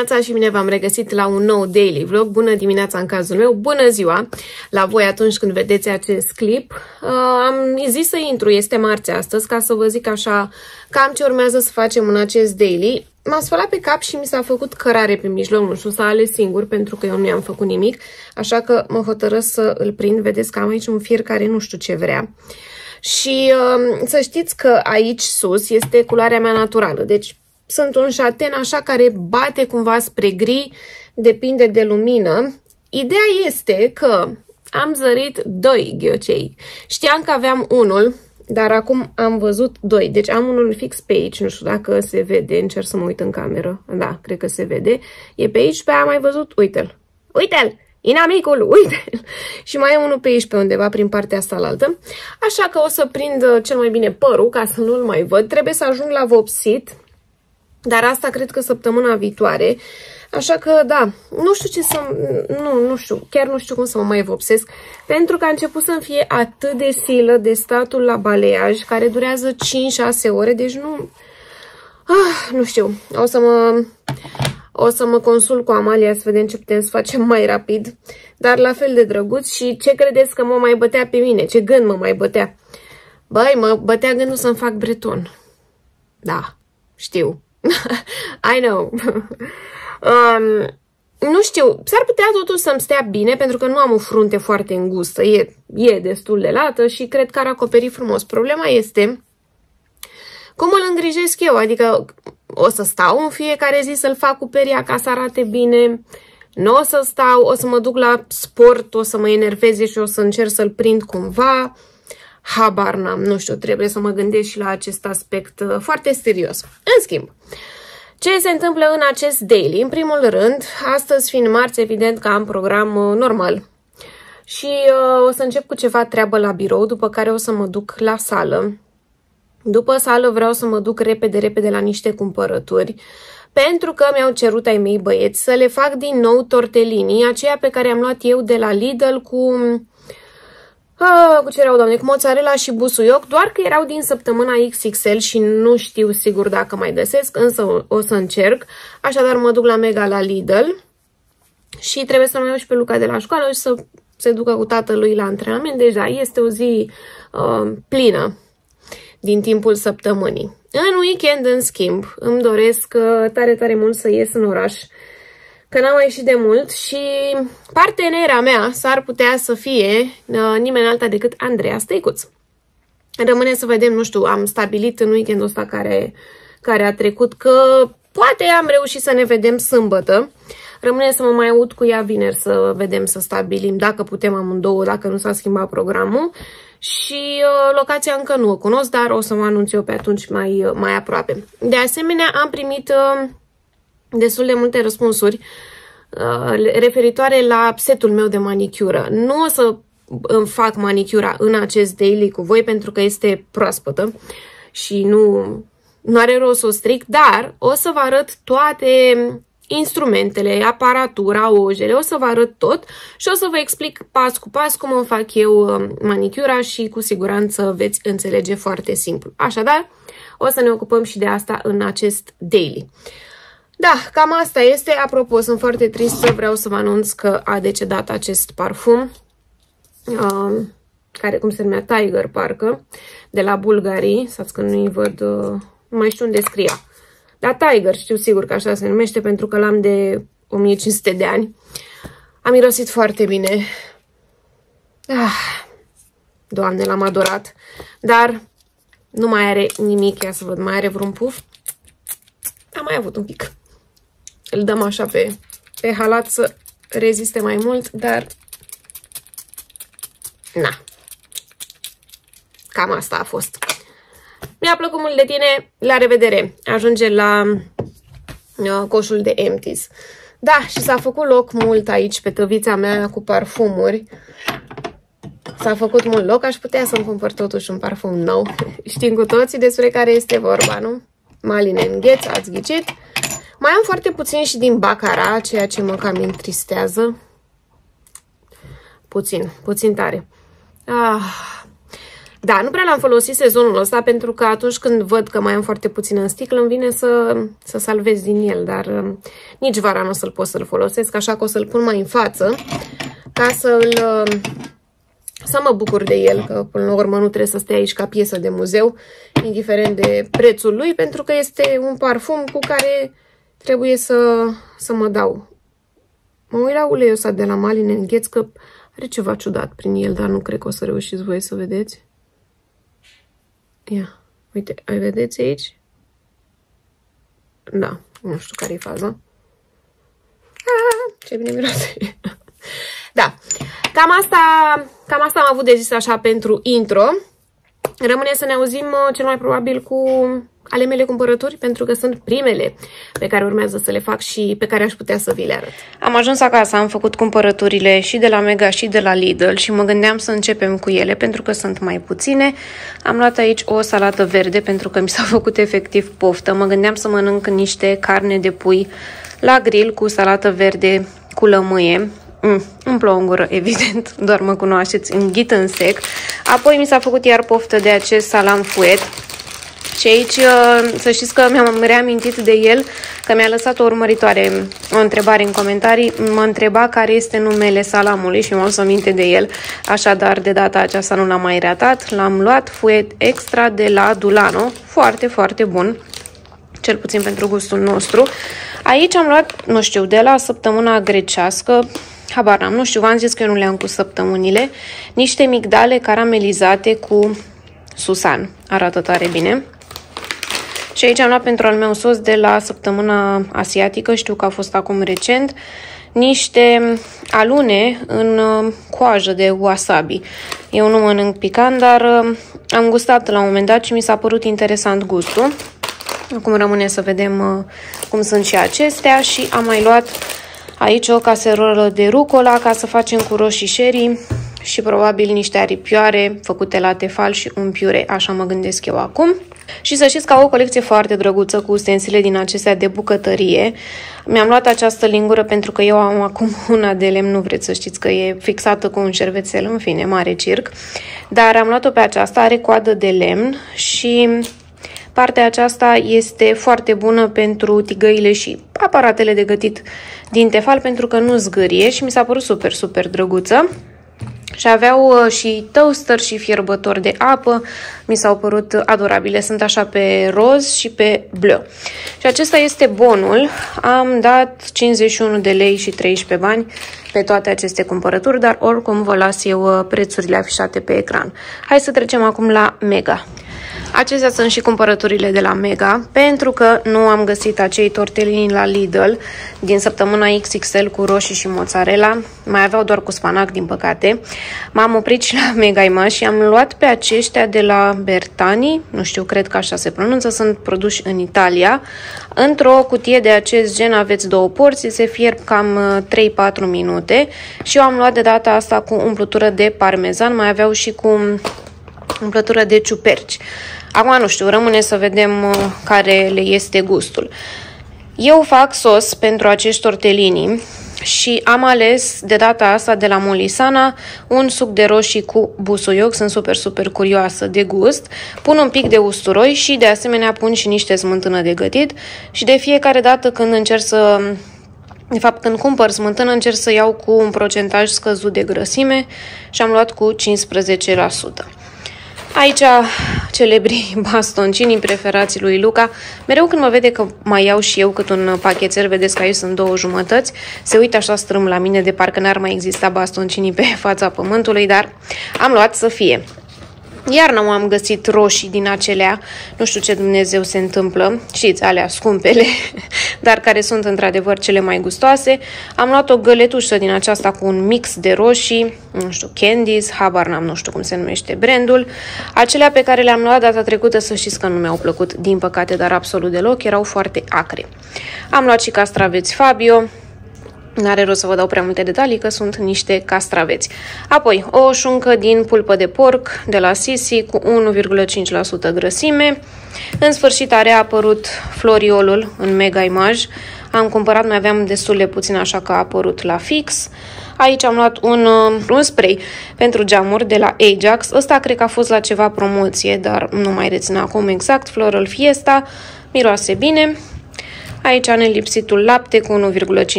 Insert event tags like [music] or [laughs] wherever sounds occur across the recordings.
Bună dimineața și bine v-am regăsit la un nou daily vlog. Bună dimineața în cazul meu, bună ziua la voi atunci când vedeți acest clip. Uh, am zis să intru, este marți astăzi, ca să vă zic așa cam ce urmează să facem în acest daily. M-am spălat pe cap și mi s-a făcut cărare pe mijloc, nu știu, s-a ales singur pentru că eu nu i-am făcut nimic, așa că mă hotărăsc să îl prind. Vedeți că am aici un fier care nu știu ce vrea. Și uh, să știți că aici sus este culoarea mea naturală, deci sunt un șaten așa care bate cumva spre gri, depinde de lumină. Ideea este că am zărit doi ghiocei. Știam că aveam unul, dar acum am văzut doi. Deci am unul fix pe aici, nu știu dacă se vede, încerc să mă uit în cameră. Da, cred că se vede. E pe aici, pe aia am mai văzut, uite-l. Uite-l! Inamicul, uite -l. [laughs] Și mai e unul pe aici, pe undeva, prin partea asta altă. Așa că o să prind uh, cel mai bine părul, ca să nu-l mai văd. Trebuie să ajung la vopsit. Dar asta cred că săptămâna viitoare. Așa că, da, nu știu ce să... Nu, nu știu, chiar nu știu cum să mă mai vopsesc. Pentru că a început să-mi fie atât de silă de statul la baleaj, care durează 5-6 ore, deci nu... Ah, nu știu, o să mă... O să mă consult cu Amalia să vedem ce putem să facem mai rapid. Dar la fel de drăguț și ce credeți că mă mai bătea pe mine? Ce gând mă mai bătea? Băi, mă bătea gândul să-mi fac breton. Da, știu. I know. um, nu știu, s-ar putea totuși să-mi stea bine pentru că nu am o frunte foarte îngustă, e, e destul de lată și cred că ar acoperi frumos. Problema este cum îl îngrijesc eu, adică o să stau în fiecare zi să-l fac cu peria ca să arate bine, nu o să stau, o să mă duc la sport, o să mă enerveze și o să încerc să-l prind cumva, habar n-am, nu știu, trebuie să mă gândesc și la acest aspect uh, foarte serios. În schimb, ce se întâmplă în acest daily? În primul rând, astăzi fiind marți, evident că am program uh, normal. Și uh, o să încep cu ceva treabă la birou, după care o să mă duc la sală. După sală vreau să mă duc repede, repede la niște cumpărături, pentru că mi-au cerut ai mei băieți să le fac din nou tortelinii, aceea pe care am luat eu de la Lidl cu Ah, cu ce erau, doamne, cu mozzarella și busuioc, doar că erau din săptămâna XXL și nu știu sigur dacă mai găsesc, însă o, o să încerc. Așadar mă duc la Mega la Lidl și trebuie să mai iau și pe Luca de la școală și să se ducă cu tatălui la antrenament. Deja este o zi uh, plină din timpul săptămânii. În weekend, în schimb, îmi doresc uh, tare, tare mult să ies în oraș că n-am mai ieșit de mult și partenera mea s-ar putea să fie uh, nimeni alta decât Andreea Steicuț. Rămâne să vedem, nu știu, am stabilit în weekendul ăsta care, care a trecut că poate am reușit să ne vedem sâmbătă. Rămâne să mă mai aud cu ea vineri să vedem, să stabilim dacă putem amândouă, dacă nu s-a schimbat programul. Și uh, locația încă nu o cunosc, dar o să mă anunț eu pe atunci mai, uh, mai aproape. De asemenea, am primit... Uh, destul de multe răspunsuri uh, referitoare la setul meu de manicură. Nu o să îmi fac manicura în acest daily cu voi pentru că este proaspătă și nu, nu are rost să o stric, dar o să vă arăt toate instrumentele, aparatura, ojele, o să vă arăt tot și o să vă explic pas cu pas cum îmi fac eu uh, manicura și cu siguranță veți înțelege foarte simplu. Așadar, o să ne ocupăm și de asta în acest daily. Da, cam asta este. Apropo, sunt foarte tristă, vreau să vă anunț că a decedat acest parfum, uh, care cum se numea Tiger, parcă, de la Bulgarii. Stați că nu-i văd, uh, nu mai știu unde scria. Dar Tiger, știu sigur că așa se numește, pentru că l-am de 1500 de ani. Am mirosit foarte bine. Ah, doamne, l-am adorat. Dar nu mai are nimic, ia să văd, mai are vreun puf? Am mai avut un pic. Îl dăm așa pe, pe halat să reziste mai mult, dar na. Cam asta a fost. Mi-a plăcut mult de tine. La revedere. Ajunge la uh, coșul de empties. Da, și s-a făcut loc mult aici pe tăvița mea cu parfumuri. S-a făcut mult loc. Aș putea să-mi cumpăr totuși un parfum nou. [laughs] Știm cu toții despre care este vorba, nu? Maline îngheț, ați ghicit. Mai am foarte puțin și din Bacara, ceea ce mă cam întristează. Puțin, puțin tare. Ah. Da, nu prea l-am folosit sezonul ăsta pentru că atunci când văd că mai am foarte puțin în sticlă, îmi vine să, să salvez din el, dar uh, nici vara nu o să-l pot să-l folosesc, așa că o să-l pun mai în față ca să-l... Uh, să mă bucur de el, că până la urmă nu trebuie să stea aici ca piesă de muzeu, indiferent de prețul lui, pentru că este un parfum cu care trebuie să, să mă dau. Mă uit la uleiul ăsta de la Maline îngheț că are ceva ciudat prin el, dar nu cred că o să reușiți voi să vedeți. Ia, uite, ai vedeți aici? Da, nu știu care e faza. Ah, ce bine miroase. [laughs] da, cam asta, cam asta am avut de zis așa pentru intro. Rămâne să ne auzim uh, cel mai probabil cu ale mele cumpărături, pentru că sunt primele pe care urmează să le fac și pe care aș putea să vi le arăt. Am ajuns acasă, am făcut cumpărăturile și de la Mega și de la Lidl și mă gândeam să începem cu ele pentru că sunt mai puține. Am luat aici o salată verde pentru că mi s-a [laughs] făcut efectiv poftă. Mă gândeam să mănânc niște carne de pui la grill cu salată verde cu lămâie. Mm, îmi plouă în gură, [laughs] evident, doar mă cunoașteți, înghit în sec. Apoi mi s-a făcut iar poftă de acest salam fuet și aici uh, să știți că mi-am reamintit de el, că mi-a lăsat o urmăritoare o întrebare în comentarii. Mă întreba care este numele salamului și m-am să minte de el. Așadar, de data aceasta nu l-am mai ratat. L-am luat fuet extra de la Dulano. Foarte, foarte bun. Cel puțin pentru gustul nostru. Aici am luat, nu știu, de la săptămâna grecească, habar n-am, nu știu, v-am zis că eu nu le-am cu săptămânile, niște migdale caramelizate cu susan. Arată tare bine. Și aici am luat pentru al meu sos de la săptămâna asiatică, știu că a fost acum recent, niște alune în uh, coajă de wasabi. Eu nu mănânc picant, dar uh, am gustat la un moment dat și mi s-a părut interesant gustul. Acum rămâne să vedem uh, cum sunt și acestea și am mai luat aici o caserolă de rucola ca să facem cu roșii sherry și probabil niște aripioare făcute la tefal și un piure, așa mă gândesc eu acum. Și să știți că au o colecție foarte drăguță cu ustensile din acestea de bucătărie. Mi-am luat această lingură pentru că eu am acum [laughs] una de lemn, nu vreți să știți că e fixată cu un șervețel, în fine, mare circ. Dar am luat-o pe aceasta, are coadă de lemn și partea aceasta este foarte bună pentru tigăile și aparatele de gătit din tefal pentru că nu zgârie și mi s-a părut super, super drăguță și aveau uh, și toaster și fierbător de apă, mi s-au părut adorabile, sunt așa pe roz și pe bleu. Și acesta este bonul, am dat 51 de lei și 13 bani pe toate aceste cumpărături, dar oricum vă las eu uh, prețurile afișate pe ecran. Hai să trecem acum la Mega. Acestea sunt și cumpărăturile de la Mega, pentru că nu am găsit acei tortelini la Lidl din săptămâna XXL cu roșii și mozzarella. Mai aveau doar cu spanac, din păcate. M-am oprit și la [laughs] Mega Image și am luat pe aceștia de la Bertani, nu știu, cred că așa se pronunță, sunt produși în Italia. Într-o cutie de acest gen aveți două porții, se fierb cam 3-4 uh, minute și eu am luat de data asta cu umplutură de parmezan, mai aveau și cu umplutură de ciuperci. Acum nu știu, rămâne să vedem uh, care le este gustul. Eu fac sos pentru acești tortelini și am ales de data asta de la Molisana un suc de roșii cu busuioc, sunt super, super curioasă de gust. Pun un pic de usturoi și de asemenea pun și niște smântână de gătit și de fiecare dată când încerc să de fapt, când cumpăr smântână, încerc să iau cu un procentaj scăzut de grăsime și am luat cu 15%. Aici celebrii [laughs] bastoncini preferații lui Luca. Mereu când mă vede că mai iau și eu cât un pachetel, vedeți că aici sunt două jumătăți, se uită așa strâm la mine de parcă n-ar mai exista bastoncini pe [laughs] fața pământului, dar am luat să fie. Iar nu am găsit roșii din acelea, nu știu ce Dumnezeu se întâmplă, știți, alea scumpele, [laughs] dar care sunt într-adevăr cele mai gustoase. Am luat o găletușă din aceasta cu un mix de roșii, nu știu, candies, habar n-am, nu știu cum se numește brandul. Acelea pe care le-am luat data trecută, să știți că nu mi-au plăcut, din păcate, dar absolut deloc, erau foarte acre. Am luat și castraveți Fabio, N-are rost să vă dau prea multe detalii, că sunt niște castraveți. Apoi, o șuncă din pulpă de porc de la Sisi cu 1,5% grăsime. În sfârșit a reapărut floriolul în mega imaj. Am cumpărat, mai aveam destul de puțin, așa că a apărut la fix. Aici am luat un, uh, un spray pentru geamuri de la Ajax. Ăsta cred că a fost la ceva promoție, dar nu mai rețin acum exact. Floral Fiesta. Miroase bine. Aici nelipsitul lapte cu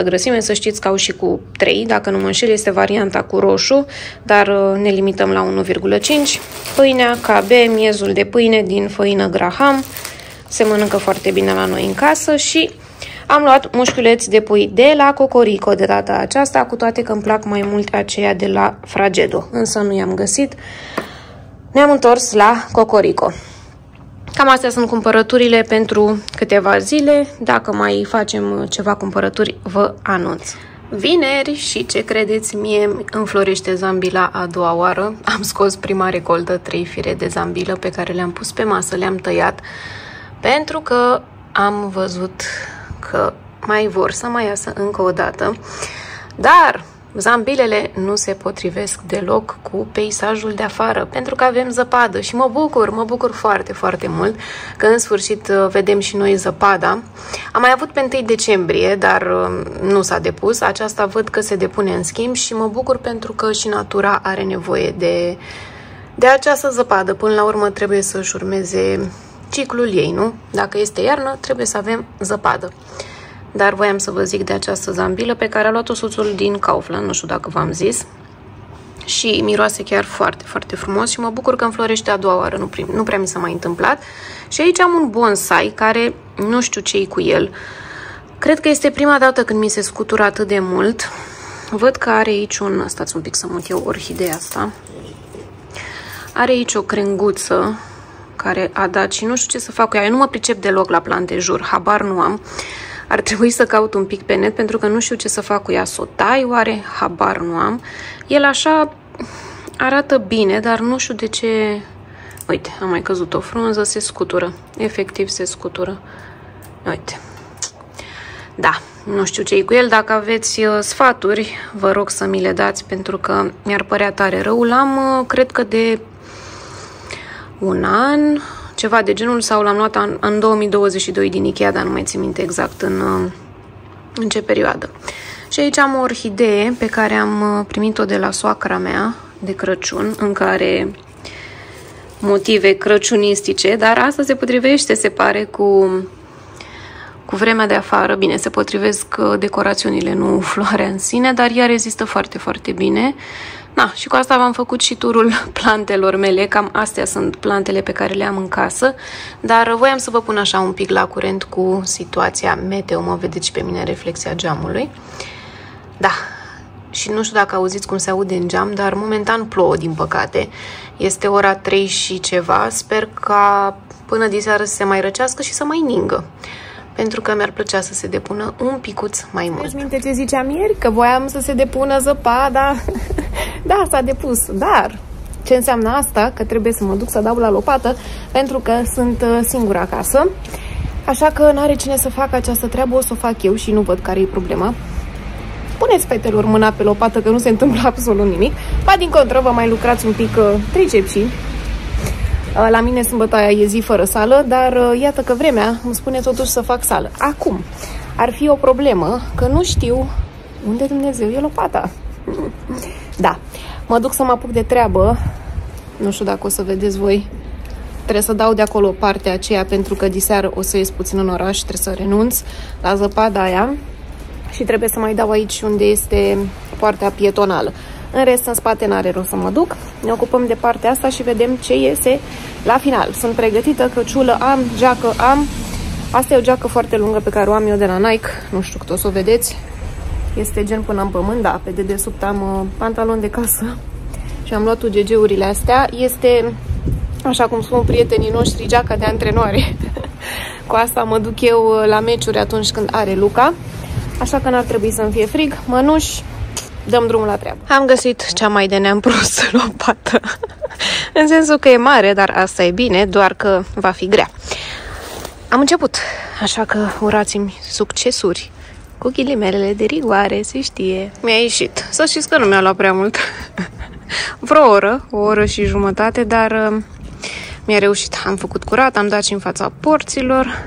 1,5% grăsime, să știți că au și cu 3, dacă nu mă înșel, este varianta cu roșu, dar uh, ne limităm la 1,5. Pâinea KB, miezul de pâine din făină Graham, se mănâncă foarte bine la noi în casă și am luat mușchiuleți de pui de la Cocorico de data aceasta, cu toate că îmi plac mai mult aceia de la Fragedo, însă nu i-am găsit. Ne-am întors la Cocorico. Cam astea sunt cumpărăturile pentru câteva zile. Dacă mai facem ceva cumpărături, vă anunț. Vineri și ce credeți mie, înflorește zambila a doua oară. Am scos prima recoltă, trei fire de zambilă pe care le-am pus pe masă, le-am tăiat, pentru că am văzut că mai vor să mai iasă încă o dată. Dar Zambilele nu se potrivesc deloc cu peisajul de afară, pentru că avem zăpadă și mă bucur, mă bucur foarte, foarte mult că în sfârșit uh, vedem și noi zăpada. Am mai avut pe 1 decembrie, dar uh, nu s-a depus. Aceasta văd că se depune în schimb și mă bucur pentru că și natura are nevoie de, de această zăpadă. Până la urmă trebuie să-și urmeze ciclul ei, nu? Dacă este iarnă, trebuie să avem zăpadă dar voiam să vă zic de această zambilă pe care a luat-o soțul din Kaufland, nu știu dacă v-am zis. Și miroase chiar foarte, foarte frumos și mă bucur că înflorește a doua oară, nu, prim, nu prea mi s-a mai întâmplat. Și aici am un bonsai care nu știu ce cu el. Cred că este prima dată când mi se scutură atât de mult. Văd că are aici un... Stați un pic să mut eu orhideea asta. Are aici o crenguță care a dat și nu știu ce să fac cu ea. Eu nu mă pricep deloc la plante, jur, habar nu am. Ar trebui să caut un pic pe net pentru că nu știu ce să fac cu ea. Să o tai oare? Habar nu am. El așa arată bine, dar nu știu de ce... Uite, am mai căzut o frunză, se scutură. Efectiv se scutură. Uite. Da, nu știu ce e cu el. Dacă aveți uh, sfaturi, vă rog să mi le dați pentru că mi-ar părea tare rău. L-am, uh, cred că de un an, ceva de genul, sau l-am luat în, în 2022 din Ikea, dar nu mai țin minte exact în, uh, în ce perioadă. Și aici am o orhidee pe care am uh, primit-o de la soacra mea de Crăciun, în care motive crăciunistice, dar asta se potrivește, se pare, cu, cu vremea de afară. Bine, se potrivesc uh, decorațiunile, nu [laughs] floarea în sine, dar ea rezistă foarte, foarte bine. Na, și cu asta v-am făcut și turul [laughs] plantelor mele, cam astea sunt plantele pe care le am în casă, dar voiam să vă pun așa un pic la curent cu situația meteo, mă vedeți și pe mine reflexia geamului. Da, și nu știu dacă auziți cum se aude în geam, dar momentan plouă, din păcate. Este ora 3 și ceva, sper ca până diseară să se mai răcească și să mai ningă pentru că mi-ar plăcea să se depună un picuț mai mult. Îți minte ce ziceam ieri? Că voiam să se depună zăpada. [laughs] da, s-a depus, dar ce înseamnă asta? Că trebuie să mă duc să dau la lopată pentru că sunt uh, singură acasă. Așa că n-are cine să facă această treabă, o să o fac eu și nu văd care e problema. Puneți fetelor mâna pe lopată că nu se întâmplă [laughs] absolut nimic. Ba din contră, vă mai lucrați un pic uh, tricepsii Uh, la mine sâmbătă aia e zi fără sală, dar uh, iată că vremea îmi spune totuși să fac sală. Acum, ar fi o problemă că nu știu unde Dumnezeu e lopata. [laughs] da, mă duc să mă apuc de treabă. Nu știu dacă o să vedeți voi. Trebuie să dau de acolo partea aceea pentru că diseară o să ies puțin în oraș, trebuie să renunț la zăpada aia și trebuie să mai dau aici unde este partea pietonală. În rest, în spate n-are rost să mă duc. Ne ocupăm de partea asta și vedem ce iese la final. Sunt pregătită, căciulă am, geacă am. Asta e o geacă foarte lungă pe care o am eu de la Nike. Nu știu cât o să o vedeți. Este gen până în pământ, da, pe dedesubt am uh, pantalon de casă [laughs] și am luat UGG-urile astea. Este, așa cum spun prietenii noștri, geaca de antrenoare. [laughs] Cu asta mă duc eu uh, la meciuri atunci când are Luca. Așa că n-ar trebui să-mi fie frig. Mănuși, dăm drumul la treabă. Am găsit cea mai de neam prost [laughs] lopată. în sensul că e mare, dar asta e bine, doar că va fi grea. Am început, așa că urați-mi succesuri cu ghilimelele de rigoare, se știe. Mi-a ieșit. Să știți că nu mi-a luat prea mult. [laughs] Vreo oră, o oră și jumătate, dar uh, mi-a reușit. Am făcut curat, am dat și în fața porților,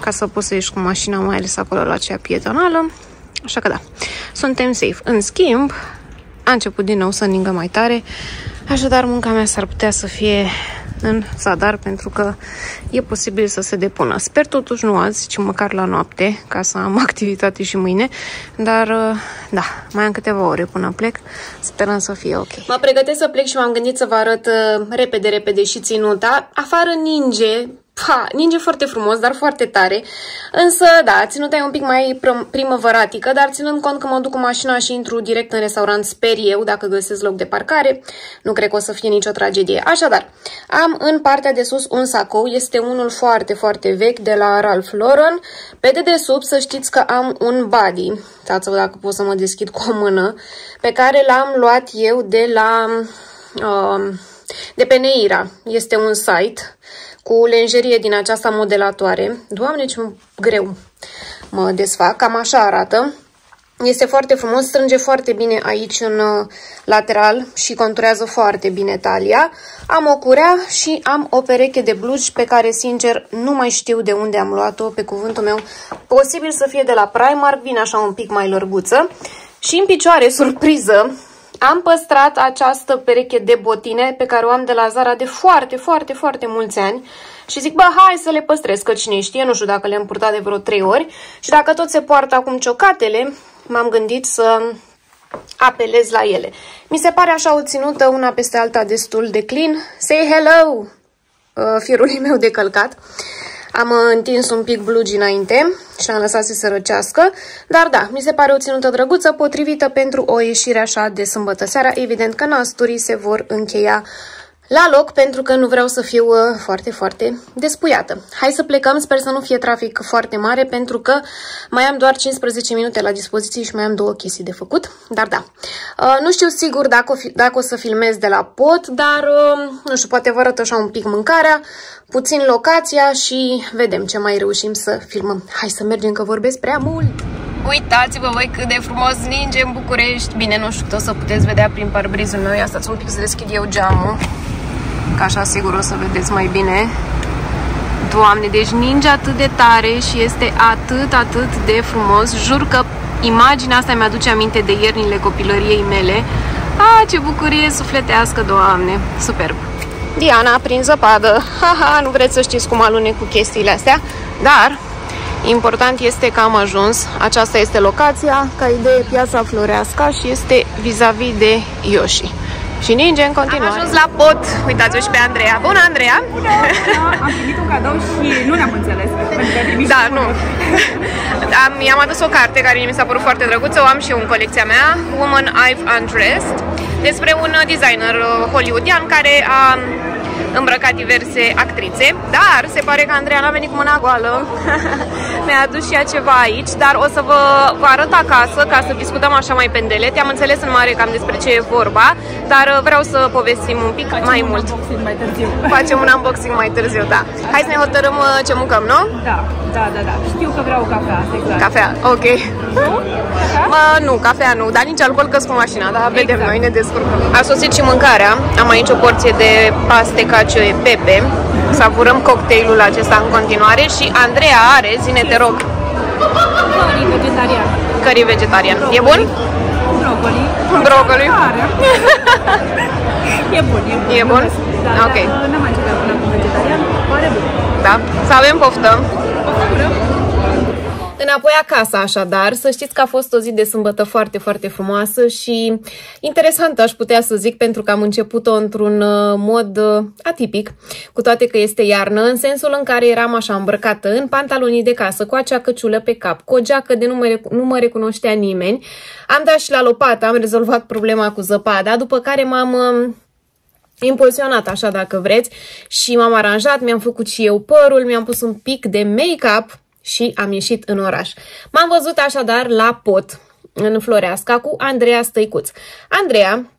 ca să pot să ieși cu mașina, mai ales acolo la cea pietonală. Așa că da, suntem safe. În schimb, a început din nou să ningă mai tare, așadar munca mea s-ar putea să fie în zadar pentru că e posibil să se depună. Sper totuși nu azi, ci măcar la noapte, ca să am [laughs] activitate și mâine, dar da, mai am câteva ore până plec, sperăm să fie ok. Mă pregătesc să plec și m-am gândit să vă arăt uh, repede, repede și ținuta. Afară ninge, Pa, ninge foarte frumos, dar foarte tare. Însă, da, ținuta e un pic mai primăvăratică, dar ținând cont că mă duc cu mașina și intru direct în restaurant, sper eu, dacă găsesc loc de parcare, nu cred că o să fie nicio tragedie. Așadar, am în partea de sus un sacou, este unul foarte, foarte vechi de la Ralph Lauren. Pe dedesubt să știți că am un body, dați-vă dacă pot să mă deschid cu o mână, pe care l-am luat eu de la... Uh, de pe Neira. Este un site cu lenjerie din această modelatoare. Doamne, ce greu mă desfac. Cam așa arată. Este foarte frumos, strânge foarte bine aici în uh, lateral și conturează foarte bine talia. Am o curea și am o pereche de blugi pe care, sincer, nu mai știu de unde am luat-o, pe cuvântul meu. Posibil să fie de la Primark, vine așa un pic mai lărguță. Și în picioare, surpriză, am păstrat această pereche de botine pe care o am de la Zara de foarte, foarte, foarte mulți ani și zic, bă, hai să le păstrez, că cine știe, nu știu dacă le-am purtat de vreo 3 ori și dacă tot se poartă acum ciocatele, m-am gândit să apelez la ele. Mi se pare așa o ținută una peste alta destul de clean. Say hello, uh, firului meu de călcat. Am întins un pic blugi înainte și am lăsat să se răcească, dar da, mi se pare o ținută drăguță, potrivită pentru o ieșire așa de sâmbătă seara. Evident că nasturii se vor încheia la loc pentru că nu vreau să fiu uh, foarte, foarte despuiată. Hai să plecăm, sper să nu fie trafic foarte mare pentru că mai am doar 15 minute la dispoziție și mai am două chestii de făcut, dar da. Uh, nu știu sigur dacă o, fi, dacă o să filmez de la pot, dar uh, nu știu, poate vă arăt așa un pic mâncarea, puțin locația și vedem ce mai reușim să filmăm. Hai să mergem că vorbesc prea mult! Uitați-vă voi cât de frumos ninge în București. Bine, nu știu cât o să puteți vedea prin parbrizul meu. Ia stați un pic să deschid eu geamul că așa sigur o să vedeți mai bine. Doamne, deci ninge atât de tare și este atât, atât de frumos. Jur că imaginea asta mi-aduce aminte de iernile copilăriei mele. A, ce bucurie sufletească, Doamne! Superb! Diana prin zăpadă. Haha, nu vreți să știți cum alunec cu chestiile astea, dar important este că am ajuns. Aceasta este locația, ca idee Piața Floreasca și este vis-a-vis -vis de Yoshi. Și ninge în continuare. Am ajuns la pot. Uitați-o și pe Andreea. Bună, Andreea! Bună! Am primit un cadou și nu ne-am înțeles. Da, nu. [laughs] am, i-am adus o carte care mi s-a părut foarte drăguță. O am și eu în colecția mea. Woman I've Undressed. Despre un designer uh, hollywoodian care a îmbrăcat diverse actrițe, dar se pare că Andreea n-a venit cu mâna goală. [laughs] Mi-a adus și ea ceva aici, dar o să vă, vă arăt acasă ca să discutăm așa mai pendele. Te-am înțeles în mare cam despre ce e vorba, dar uh, vreau să povestim un pic Facem mai un mult. unboxing mai târziu. [laughs] Facem un unboxing mai târziu, da. Hai să ne hotărâm uh, ce mâncăm, nu? Da, da, da, da. Știu că vreau cafea, asta exact. Cafea, ok. Nu? Cafea? Mă, nu, cafea nu, dar nici alcool că cu mașina, dar vedem Exact. noi, ne descurcăm. A sosit și mâncarea, am aici o porție de paste cacio e pepe, savurăm cocktailul acesta în continuare și Andreea are, zine te rog, Curry vegetarian. curry vegetarian. E bun? Brocoli. Brocoli. Are. [laughs] e bun, e bun. E bun? Da, Ok. dar n-am mai încercat până acum vegetarian. Pare bun. Da? Să avem poftă. O bună. Înapoi acasă, așadar, să știți că a fost o zi de sâmbătă foarte, foarte frumoasă și interesantă, aș putea să zic, pentru că am început-o într-un uh, mod uh, atipic, cu toate că este iarnă, în sensul în care eram așa îmbrăcată în pantalonii de casă, cu acea căciulă pe cap, cu o geacă de nu mă, rec- nu mă recunoștea nimeni. Am dat și la lopată, am rezolvat problema cu zăpada, după care m-am... uh, impulsionat așa dacă vreți și m-am aranjat, mi-am făcut și eu părul, mi-am pus un pic de make-up și am ieșit în oraș. M-am văzut așadar la pot în Floreasca cu Andreea Stăicuț. Andreea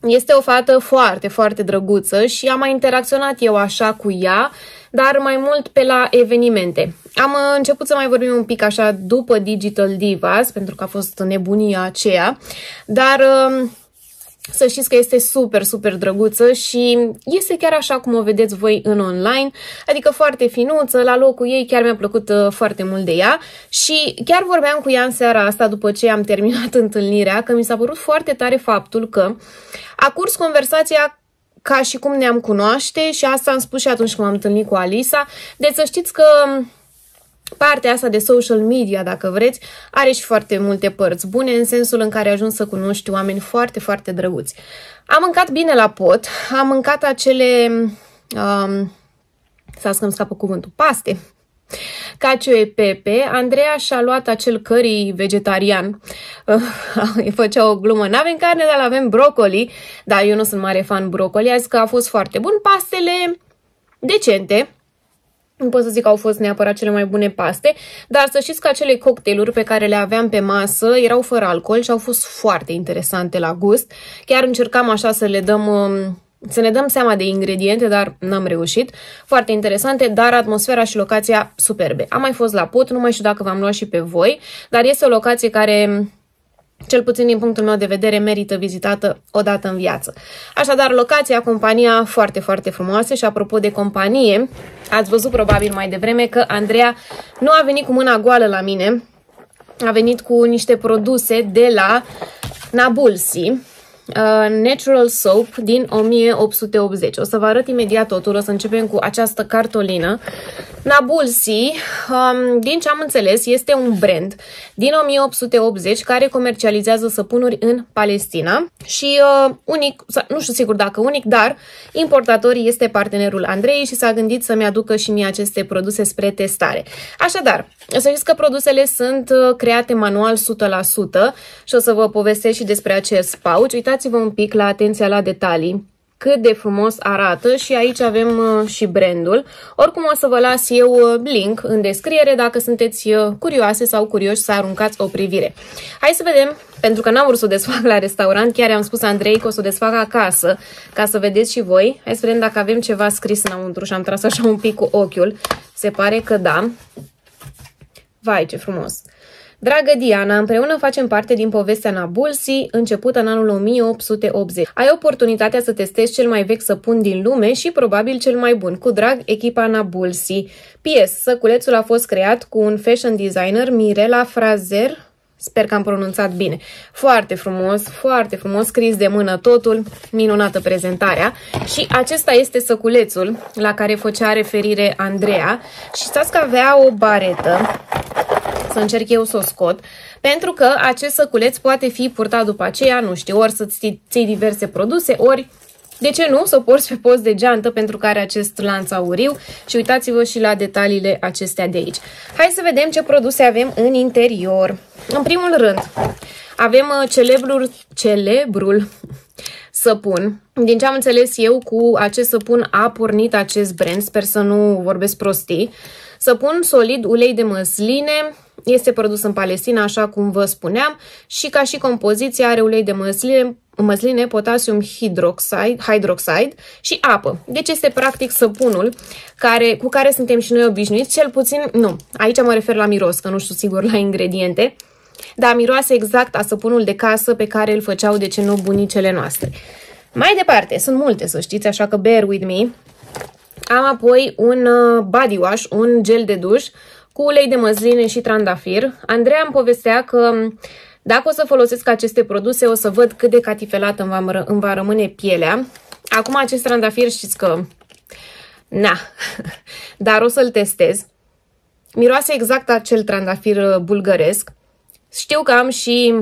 este o fată foarte, foarte drăguță și am mai interacționat eu așa cu ea, dar mai mult pe la evenimente. Am uh, început să mai vorbim un pic așa după Digital Divas, pentru că a fost nebunia aceea, dar uh, să știți că este super, super drăguță și este chiar așa cum o vedeți voi în online, adică foarte finuță, la locul ei chiar mi-a plăcut uh, foarte mult de ea și chiar vorbeam cu ea în seara asta după ce am [laughs] terminat întâlnirea, că mi s-a părut foarte tare faptul că a curs conversația ca și cum ne-am cunoaște și asta am spus și atunci când m-am întâlnit cu Alisa, deci să știți că partea asta de social media, dacă vreți, are și foarte multe părți bune, în sensul în care ajung să cunoști oameni foarte, foarte drăguți. Am mâncat bine la pot, am mâncat acele, um, să scăm scapă cuvântul, paste, Cacio e Pepe, Andreea și-a luat acel curry vegetarian. [laughs] Îi făcea o glumă, n-avem carne, dar avem brocoli. Dar eu nu sunt mare fan brocoli, a zis că a fost foarte bun. Pastele decente, nu pot să zic că au fost neapărat cele mai bune paste, dar să știți că acele cocktailuri pe care le aveam pe masă erau fără alcool și au fost foarte interesante la gust. Chiar încercam așa să le dăm... Um, să ne dăm seama de ingrediente, dar n-am reușit. Foarte interesante, dar atmosfera și locația superbe. Am mai fost la pot, nu mai știu dacă v-am luat și pe voi, dar este o locație care cel puțin din punctul meu de vedere, merită vizitată o dată în viață. Așadar, locația, compania foarte, foarte frumoasă și apropo de companie, ați văzut probabil mai devreme că Andreea nu a venit cu mâna goală la mine, a venit cu niște produse de la Nabulsi, Uh, Natural Soap din 1880. O să vă arăt imediat totul, o să începem cu această cartolină. Nabulsi, um, din ce am înțeles, este un brand din 1880 care comercializează săpunuri în Palestina și uh, unic, nu știu sigur dacă unic, dar importator este partenerul Andrei și s-a gândit să-mi aducă și mie aceste produse spre testare. Așadar, să știți că produsele sunt uh, create manual 100% și o să vă povestesc și despre acest pouch. Uitați-vă un pic la atenția la detalii cât de frumos arată și aici avem uh, și brandul. Oricum o să vă las eu uh, link în descriere dacă sunteți curioase sau curioși să aruncați o privire. Hai să vedem, pentru că n-am vrut să o desfac la restaurant, chiar am spus Andrei că o să o desfac acasă, ca să vedeți și voi. Hai să vedem dacă avem ceva scris înăuntru și am tras așa un pic cu ochiul. Se pare că da. Vai, ce frumos! Dragă Diana, împreună facem parte din povestea Nabulsi, începută în anul 1880. Ai oportunitatea să testezi cel mai vechi săpun din lume și probabil cel mai bun. Cu drag, echipa Nabulsi. P.S. Săculețul a fost creat cu un fashion designer, Mirela Frazer, Sper că am pronunțat bine. Foarte frumos, foarte frumos, scris de mână totul, minunată prezentarea. Și acesta este săculețul la care făcea referire Andreea. Și stați că avea o baretă, să încerc eu să o scot, pentru că acest săculeț poate fi purtat după aceea, nu știu, ori să-ți ții diverse produse, ori de ce nu? Să o porți pe post de geantă pentru că are acest lanț auriu și uitați-vă și la detaliile acestea de aici. Hai să vedem ce produse avem în interior. În primul rând, avem uh, celebrul, celebrul [laughs] săpun. Din ce am înțeles eu, cu acest săpun a pornit acest brand, sper să nu vorbesc prostii. Săpun solid, ulei de măsline, este produs în Palestina, așa cum vă spuneam, și ca și compoziție are ulei de măsline, măsline, potasium hidroxide, hydroxide și apă. Deci este practic săpunul care, cu care suntem și noi obișnuiți, cel puțin, nu, aici mă refer la miros, că nu știu sigur la ingrediente, dar miroase exact a săpunul de casă pe care îl făceau, de ce nu, bunicele noastre. Mai departe, sunt multe să știți, așa că bear with me. Am apoi un uh, body wash, un gel de duș cu ulei de măsline și trandafir. Andreea îmi povestea că dacă o să folosesc aceste produse, o să văd cât de catifelat îmi va, îmi va rămâne pielea. Acum acest trandafir știți că... Na, [laughs] dar o să-l testez. Miroase exact acel trandafir uh, bulgăresc. Știu că am și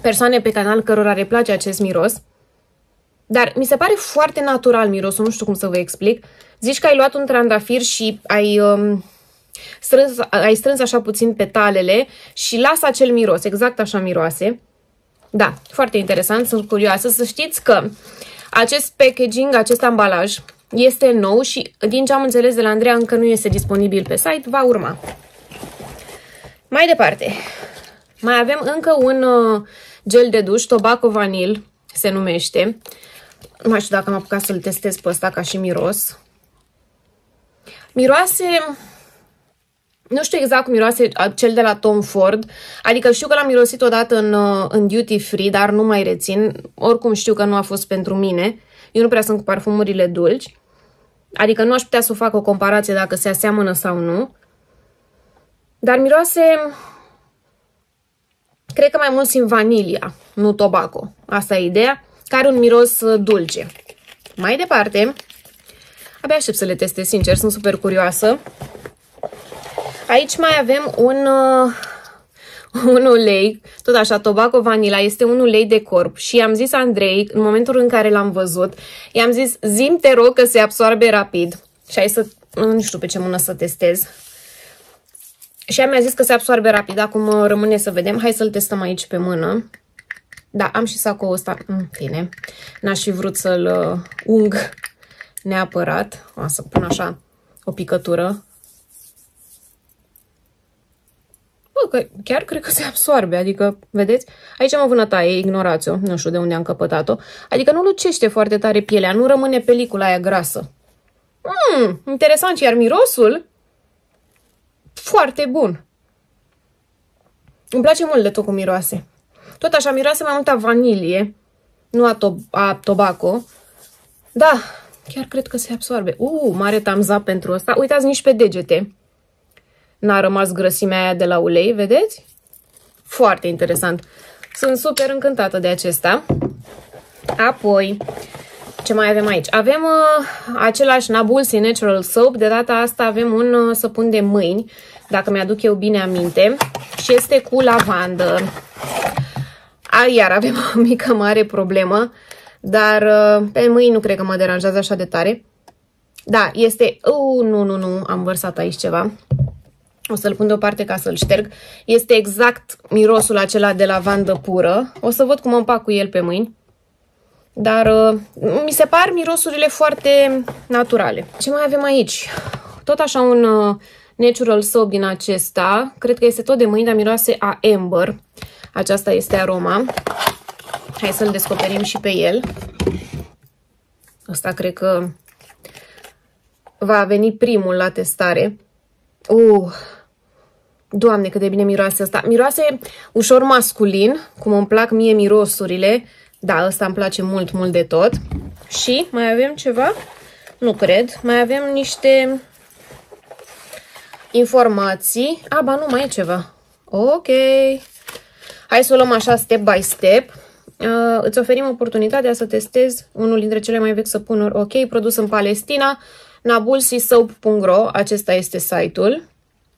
persoane pe canal cărora le place acest miros. Dar mi se pare foarte natural mirosul, nu știu cum să vă explic. Zici că ai luat un trandafir și ai um, strâns, ai strâns așa puțin petalele și lasă acel miros, exact așa miroase. Da, foarte interesant, sunt curioasă să știți că acest packaging, acest ambalaj este nou și din ce am înțeles de la Andreea încă nu este disponibil pe site, va urma. Mai departe, mai avem încă un uh, gel de duș, Tobacco Vanil se numește. Nu mai știu dacă am apucat să-l testez pe ăsta ca și miros. Miroase Nu știu exact cum miroase cel de la Tom Ford, adică știu că l-am mirosit odată în, uh, în duty free, dar nu mai rețin. Oricum știu că nu a fost pentru mine. Eu nu prea sunt cu parfumurile dulci. Adică nu aș putea să fac o comparație dacă se aseamănă sau nu. Dar miroase... Cred că mai mult simt vanilia, nu tobacco. Asta e ideea. Care un miros uh, dulce. Mai departe, abia aștept să le testez, sincer, sunt super curioasă. Aici mai avem un, uh, [laughs] un ulei, tot așa, Tobacco Vanilla, este un ulei de corp și i-am zis Andrei, în momentul în care l-am văzut, i-am zis, zim te rog că se absorbe rapid. Și hai să, nu știu pe ce mână să testez. Și ea mi-a zis că se absorbe rapid, acum uh, rămâne să vedem. Hai să-l testăm aici pe mână. Da, am și sacoul ăsta. În fine, n-aș fi vrut să-l uh, ung neapărat. O să pun așa o picătură Bă, că chiar cred că se absorbe, adică, vedeți? Aici am o vânătaie, ignorați-o, nu știu de unde am căpătat-o. Adică nu lucește foarte tare pielea, nu rămâne pelicula aia grasă. Mmm, interesant, iar mirosul? Foarte bun. Îmi place mult de tot cu miroase. Tot așa, miroase mai multă vanilie, nu a, to a tobacco. Da, chiar cred că se absorbe. Uh, mare thumbs up pentru asta. Uitați nici pe degete n-a rămas grăsimea aia de la ulei, vedeți? Foarte interesant. Sunt super încântată de acesta. Apoi, ce mai avem aici? Avem uh, același Nabulsi Natural Soap. De data asta avem un uh, săpun de mâini, dacă mi-aduc eu bine aminte. Și este cu lavandă. A, iar avem o [laughs] mică mare problemă, dar uh, pe mâini nu cred că mă deranjează așa de tare. Da, este... Uh, nu, nu, nu, am vărsat aici ceva. O să-l pun deoparte ca să-l șterg. Este exact mirosul acela de lavandă pură. O să văd cum împac cu el pe mâini. Dar uh, mi se par mirosurile foarte naturale. Ce mai avem aici? Tot așa un uh, natural soap din acesta. Cred că este tot de mâini, dar miroase a amber. Aceasta este aroma. Hai să-l descoperim și pe el. Asta cred că va veni primul la testare. Uh, Doamne, cât de bine miroase asta. Miroase ușor masculin, cum îmi plac mie mirosurile. Da, ăsta îmi place mult, mult de tot. Și mai avem ceva? Nu cred. Mai avem niște informații. A, ba nu, mai e ceva. Ok. Hai să o luăm așa step by step. Uh, îți oferim oportunitatea să testezi unul dintre cele mai vechi săpunuri ok, produs în Palestina, nabulsisoap.ro, acesta este site-ul.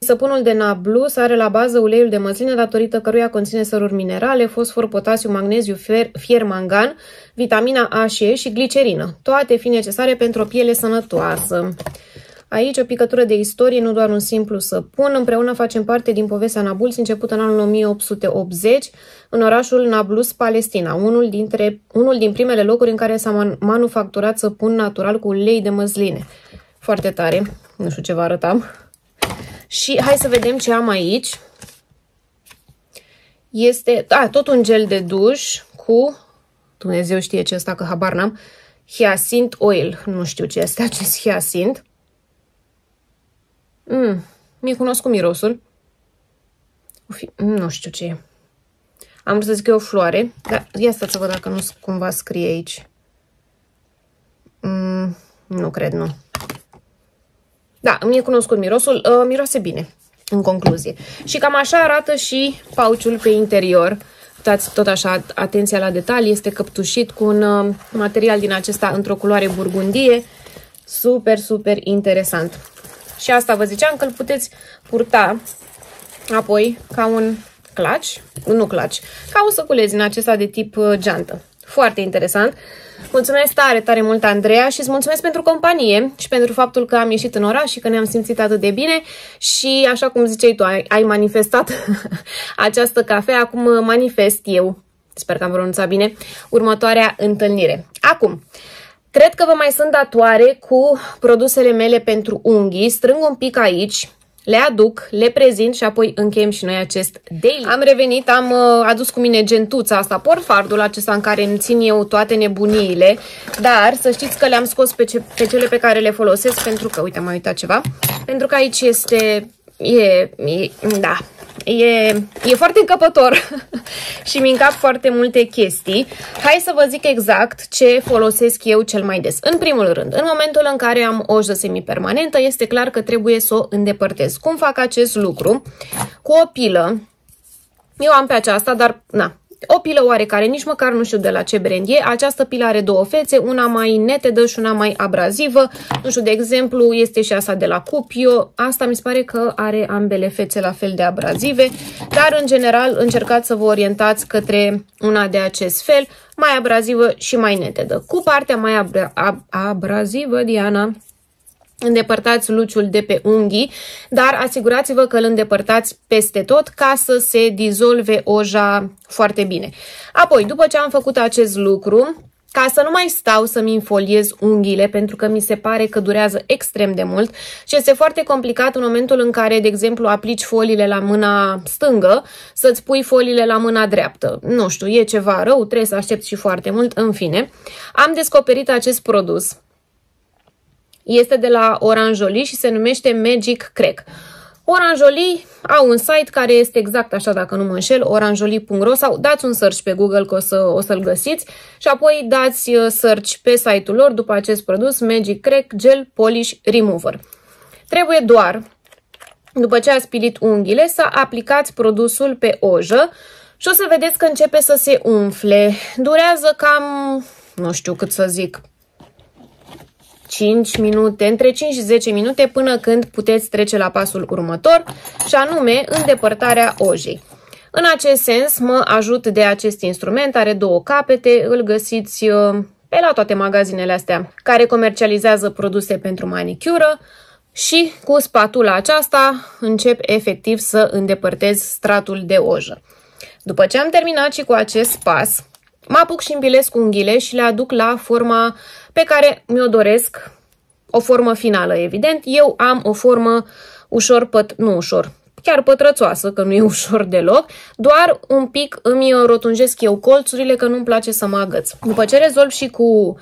Săpunul de Nablus are la bază uleiul de măsline datorită căruia conține săruri minerale, fosfor, potasiu, magneziu, fier, fier mangan, vitamina A și E și glicerină, toate fi necesare pentru o piele sănătoasă. Aici o picătură de istorie, nu doar un simplu săpun. Împreună facem parte din povestea Nablus, început în anul 1880, în orașul Nablus, Palestina, unul, dintre, unul din primele locuri în care s-a man manufacturat săpun natural cu ulei de măsline. Foarte tare, nu știu ce vă arătam. Și hai să vedem ce am aici. Este, a, tot un gel de duș cu, Dumnezeu știe ce asta, că habar n-am, Hyacint Oil. Nu știu ce este acest Hyacint. Mm, mi-e cunoscut mirosul. Fi, nu știu ce e. Am vrut să zic că e o floare, dar ia să văd dacă nu cumva scrie aici. Mm, nu cred, nu. Da, mi-e cunoscut mirosul, uh, miroase bine, în concluzie. Și cam așa arată și pauciul pe interior. Uitați tot așa, atenția la detalii, este căptușit cu un uh, material din acesta într-o culoare burgundie. Super, super interesant. Și asta vă ziceam că îl puteți purta apoi ca un claci, nu claci, ca o săculeț din acesta de tip uh, geantă. Foarte interesant. Mulțumesc tare, tare mult, Andreea, și îți mulțumesc pentru companie și pentru faptul că am ieșit în oraș și că ne-am simțit atât de bine. Și, așa cum ziceai tu, ai, ai manifestat [laughs] această cafea, acum manifest eu, sper că am pronunțat bine, următoarea întâlnire. Acum, cred că vă mai sunt datoare cu produsele mele pentru unghii, strâng un pic aici, le aduc, le prezint și apoi încheiem și noi acest daily. Am revenit, am uh, adus cu mine gentuța asta, porfardul acesta în care îmi țin eu toate nebuniile, dar să știți că le-am scos pe, ce, pe cele pe care le folosesc pentru că, uite, am uitat ceva, pentru că aici este e, e da, e, e foarte încăpător [laughs] și mi încap foarte multe chestii. Hai să vă zic exact ce folosesc eu cel mai des. În primul rând, în momentul în care am ojă semipermanentă, este clar că trebuie să o îndepărtez. Cum fac acest lucru? Cu o pilă, eu am pe aceasta, dar na, o pilă oarecare, nici măcar nu știu de la ce brand e. Această pilă are două fețe, una mai netedă și una mai abrazivă. Nu știu, de exemplu, este și asta de la Cupio. Asta mi se pare că are ambele fețe la fel de abrazive, dar în general încercați să vă orientați către una de acest fel, mai abrazivă și mai netedă. Cu partea mai abra ab abrazivă, Diana, îndepărtați luciul de pe unghii, dar asigurați-vă că îl îndepărtați peste tot ca să se dizolve oja foarte bine. Apoi, după ce am făcut acest lucru, ca să nu mai stau să-mi infoliez unghiile, pentru că mi se pare că durează extrem de mult și este foarte complicat în momentul în care, de exemplu, aplici foliile la mâna stângă, să-ți pui foliile la mâna dreaptă. Nu știu, e ceva rău, trebuie să aștepți și foarte mult, în fine. Am descoperit acest produs este de la Oranjoli și se numește Magic Crack. Oranjoli au un site care este exact așa, dacă nu mă înșel, oranjoli.ro sau dați un search pe Google că o, să, o să-l găsiți și apoi dați uh, search pe site-ul lor după acest produs Magic Crack Gel Polish Remover. Trebuie doar, după ce ați pilit unghiile, să aplicați produsul pe ojă și o să vedeți că începe să se umfle. Durează cam, nu știu cât să zic, 5 minute, între 5 și 10 minute până când puteți trece la pasul următor și anume îndepărtarea ojei. În acest sens mă ajut de acest instrument, are două capete, îl găsiți uh, pe la toate magazinele astea care comercializează produse pentru manicură și cu spatula aceasta încep efectiv să îndepărtez stratul de ojă. După ce am terminat și cu acest pas, mă apuc și îmbilesc unghiile și le aduc la forma pe care mi-o doresc, o formă finală, evident. Eu am o formă ușor, păt nu ușor, chiar pătrățoasă, că nu e [laughs] ușor deloc, doar un pic îmi rotunjesc eu colțurile, că nu-mi place să mă agăț. După ce rezolv și cu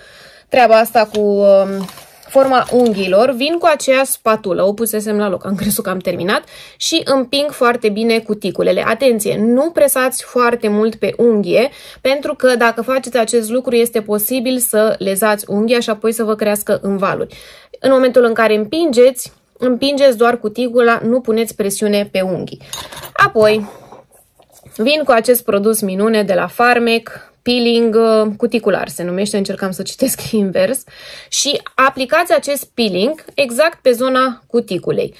treaba asta cu um, forma unghiilor, vin cu aceeași spatulă, o pusesem la loc, am crezut că am terminat, și împing foarte bine cuticulele. Atenție, nu presați foarte mult pe unghie, pentru că dacă faceți acest lucru este posibil să lezați unghia și apoi să vă crească în valuri. În momentul în care împingeți, împingeți doar cuticula, nu puneți presiune pe unghii. Apoi, vin cu acest produs minune de la Farmec, peeling uh, cuticular, se numește, încercam să citesc [laughs] invers, și aplicați acest peeling exact pe zona cuticulei.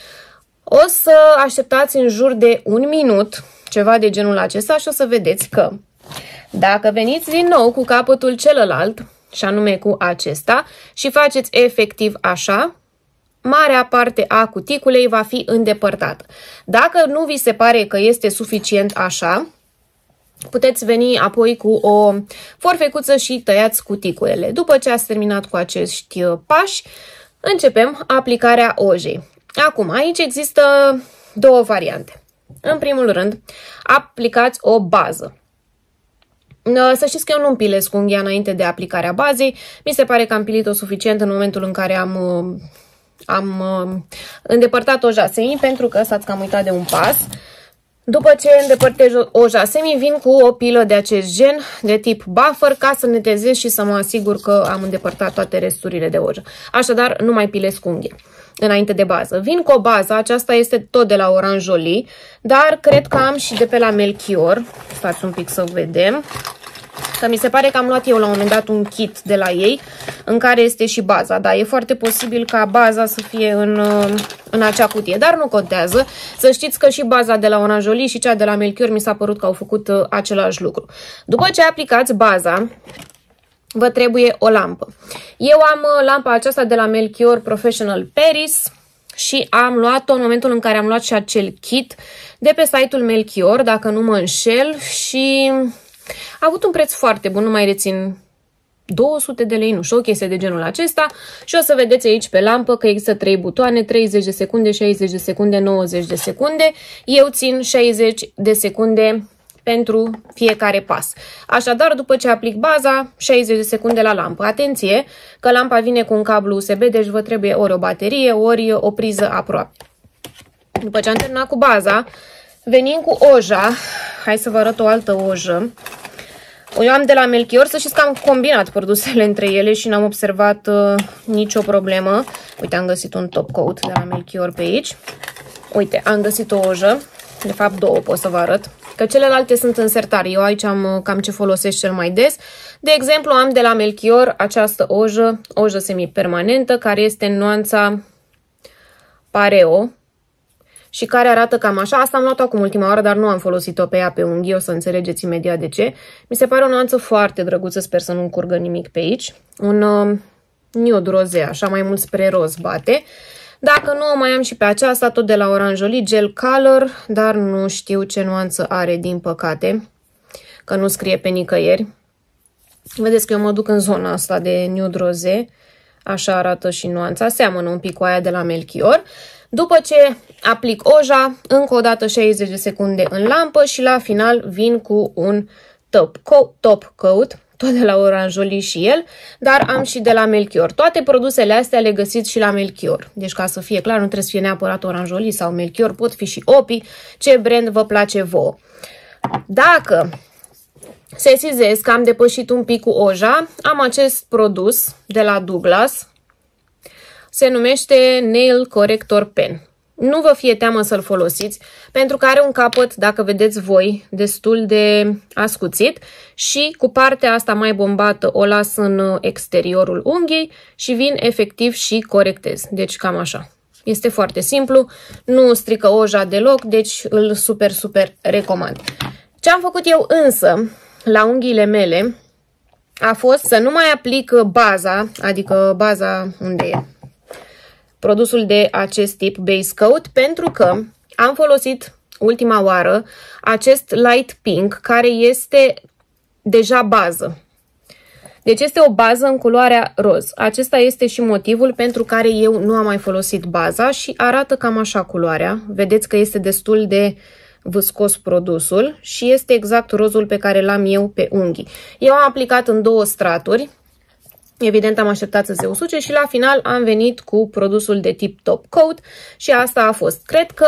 O să așteptați în jur de un minut, ceva de genul acesta și o să vedeți că dacă veniți din nou cu capătul celălalt, și anume cu acesta, și faceți efectiv așa, marea parte a cuticulei va fi îndepărtată. Dacă nu vi se pare că este suficient așa, Puteți veni apoi cu o forfecuță și tăiați cuticulele. După ce ați terminat cu acești uh, pași, începem aplicarea ojei. Acum, aici există două variante. În primul rând, aplicați o bază. Uh, să știți că eu nu împilesc unghia înainte de aplicarea bazei. Mi se pare că am pilit-o suficient în momentul în care am, uh, am îndepărtat oja semi, pentru că s-ați cam uitat de un pas. După ce îndepărtez oja semi, vin cu o pilă de acest gen, de tip buffer, ca să netezez și să mă asigur că am îndepărtat toate resturile de ojă. Așadar, nu mai pilesc unghie înainte de bază. Vin cu o bază, aceasta este tot de la Oranjoli, dar cred că am și de pe la Melchior. Stați un pic să vedem. Că mi se pare că am luat eu la un moment dat un kit de la ei în care este și baza. Da, e foarte posibil ca baza să fie în, uh, în acea cutie, dar nu contează. Să știți că și baza de la Onajoli și cea de la Melchior mi s-a părut că au făcut uh, același lucru. După ce aplicați baza, vă trebuie o lampă. Eu am uh, lampa aceasta de la Melchior Professional Paris și am luat-o în momentul în care am luat și acel kit de pe site-ul Melchior, dacă nu mă înșel, și a avut un preț foarte bun, nu mai rețin 200 de lei, nu știu, o chestie de genul acesta și o să vedeți aici pe lampă că există 3 butoane, 30 de secunde, 60 de secunde, 90 de secunde. Eu țin 60 de secunde pentru fiecare pas. Așadar, după ce aplic baza, 60 de secunde la lampă. Atenție că lampa vine cu un cablu USB, deci vă trebuie ori o baterie, ori o priză aproape. După ce am terminat cu baza, venim cu oja. Hai să vă arăt o altă ojă. Eu am de la Melchior, să știți că am combinat produsele între ele și n-am observat uh, nicio problemă. Uite, am găsit un top coat de la Melchior pe aici. Uite, am găsit o ojă. De fapt, două pot să vă arăt. Că celelalte sunt în sertar. Eu aici am uh, cam ce folosesc cel mai des. De exemplu, am de la Melchior această ojă, ojă semi-permanentă, care este în nuanța Pareo și care arată cam așa. Asta am luat-o acum ultima oară, dar nu am folosit-o pe ea pe unghii, o să înțelegeți imediat de ce. Mi se pare o nuanță foarte drăguță, sper să nu curgă nimic pe aici. Un uh, nude roze, așa mai mult spre roz bate. Dacă nu, o mai am și pe aceasta, tot de la Oranjoli, Gel Color, dar nu știu ce nuanță are, din păcate, că nu scrie pe nicăieri. Vedeți că eu mă duc în zona asta de nude roze, așa arată și nuanța, seamănă un pic cu aia de la Melchior. După ce aplic oja, încă o dată 60 de secunde în lampă și la final vin cu un top coat, top coat tot de la Oranjoli și el, dar am și de la Melchior. Toate produsele astea le găsiți și la Melchior. Deci ca să fie clar, nu trebuie să fie neapărat Oranjoli sau Melchior, pot fi și Opi, ce brand vă place vouă. Dacă sesizez că am depășit un pic cu oja, am acest produs de la Douglas, se numește Nail Corrector Pen. Nu vă fie teamă să-l folosiți, pentru că are un capăt, dacă vedeți voi, destul de ascuțit și cu partea asta mai bombată o las în exteriorul unghii și vin efectiv și corectez. Deci cam așa. Este foarte simplu, nu strică oja deloc, deci îl super, super recomand. Ce am făcut eu însă la unghiile mele a fost să nu mai aplic baza, adică baza unde e, produsul de acest tip base coat pentru că am folosit ultima oară acest light pink care este deja bază. Deci este o bază în culoarea roz. Acesta este și motivul pentru care eu nu am mai folosit baza și arată cam așa culoarea. Vedeți că este destul de vâscos produsul și este exact rozul pe care l-am eu pe unghii. Eu am aplicat în două straturi Evident am așteptat să se usuce și la final am venit cu produsul de tip top coat și asta a fost. Cred că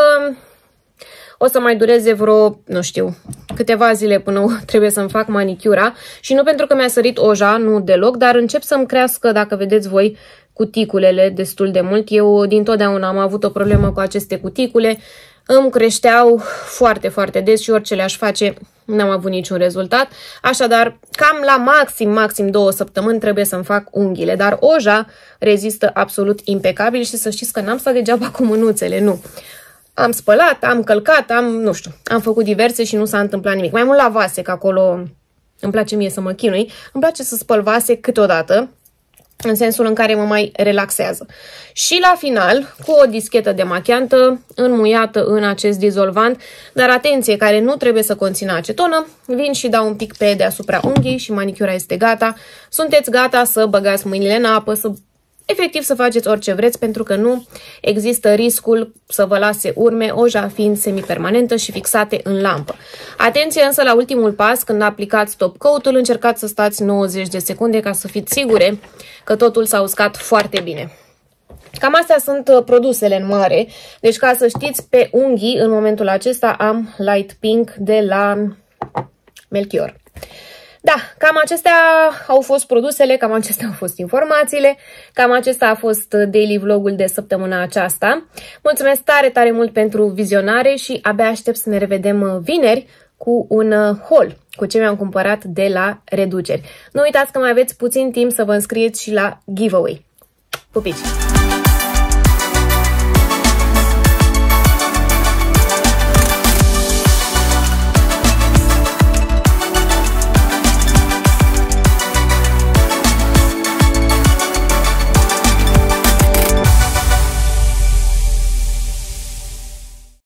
o să mai dureze vreo, nu știu, câteva zile până [laughs] trebuie să-mi fac manicura și nu pentru că mi-a sărit oja, nu deloc, dar încep să-mi crească, dacă vedeți voi, cuticulele destul de mult. Eu din totdeauna am avut o problemă cu aceste cuticule, îmi creșteau foarte, foarte des și orice le-aș face N-am avut niciun rezultat, așadar cam la maxim, maxim două săptămâni trebuie să-mi fac unghiile, dar oja rezistă absolut impecabil și să știți că n-am stat degeaba cu mânuțele, nu. Am spălat, am călcat, am, nu știu, am făcut diverse și nu s-a întâmplat nimic. Mai mult la vase, că acolo îmi place mie să mă chinui, îmi place să spăl vase câteodată, în sensul în care mă mai relaxează. Și la final, cu o dischetă de machiantă înmuiată în acest dizolvant, dar atenție, care nu trebuie să conțină acetonă, vin și dau un pic pe deasupra unghii și manicura este gata. Sunteți gata să băgați mâinile în apă, să Efectiv să faceți orice vreți pentru că nu există riscul să vă lase urme, oja fiind semipermanentă și fixate în lampă. Atenție însă la ultimul pas, când aplicați top coat-ul, încercați să stați 90 de secunde ca să fiți sigure că totul s-a uscat foarte bine. Cam astea sunt uh, produsele în mare, deci ca să știți, pe unghii în momentul acesta am Light Pink de la Melchior. Da, cam acestea au fost produsele, cam acestea au fost informațiile, cam acesta a fost daily vlogul de săptămâna aceasta. Mulțumesc tare, tare mult pentru vizionare și abia aștept să ne revedem vineri cu un haul cu ce mi-am cumpărat de la reduceri. Nu uitați că mai aveți puțin timp să vă înscrieți și la giveaway. Pupici!